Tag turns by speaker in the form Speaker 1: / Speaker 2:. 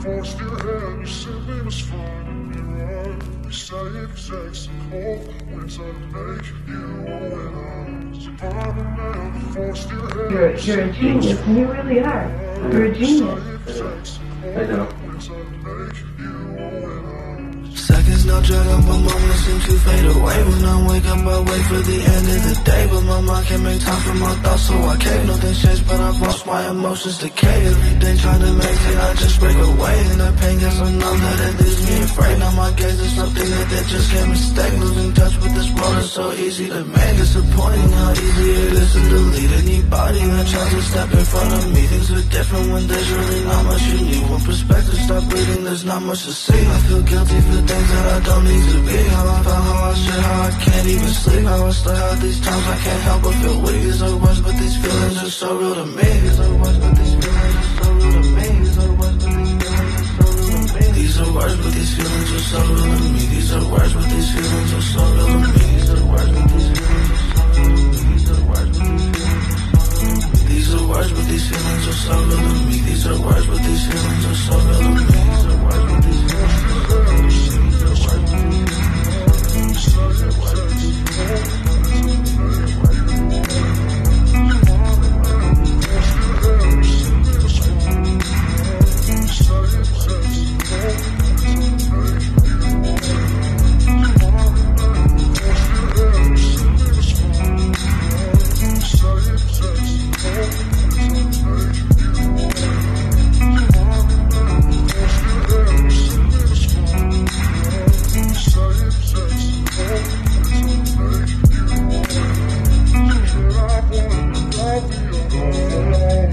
Speaker 1: forced your hand, you simply was fine. You're right. You say exact cold when it's to make you win. So I'm a man who forced your hand.
Speaker 2: You're, you're a genius, and you really are. You're a genius.
Speaker 3: I know.
Speaker 4: Seconds no drag up, my moments seem to fade away When I wake up, I wait for the end of the day But my mind can't make time for my thoughts, so I cave Nothing's changed, but I've lost my emotions decay Everything trying to maintain, I just break away. And the pain gets so numb that it leaves me afraid. Now my gaze is something that they just can't mistake. Losing touch with this world is so easy to make. Disappointing how easy it is to delete anybody That tries to step in front of me. Things are different when there's really not much you need. When perspective stop breathing, there's not much to see. I feel guilty for things that I don't need to be I I should, how I can't even sleep. I still have these times I can't help but feel weak. These are words, but these feelings are so real to me. These are words, but these feelings are so real to me. Are so real to me. These are words, but these feelings are so real to me. These are words, but these feelings are so real to me. These are words, but these feelings are so real to me. These are words, but these feelings are so real to me. These are words, but these feelings are so real to me. These are words, but these feelings are so real Make you, I wanna love you?